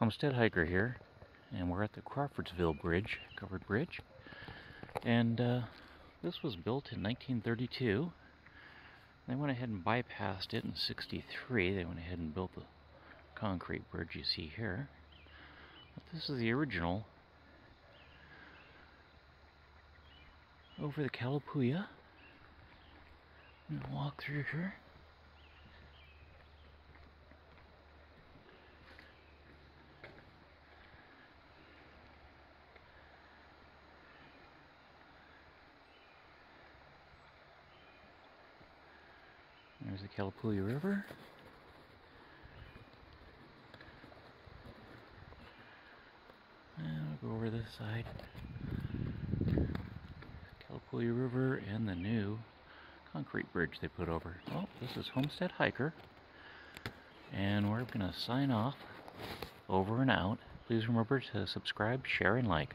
Homestead Hiker here, and we're at the Crawfordsville Bridge, covered bridge. And uh, this was built in 1932. They went ahead and bypassed it in 63. They went ahead and built the concrete bridge you see here. But this is the original over the Calapooya. walk through here. There's the Calapooya River. And I'll go over this side. Calapooya River and the new concrete bridge they put over. Well, this is Homestead Hiker. And we're going to sign off over and out. Please remember to subscribe, share, and like.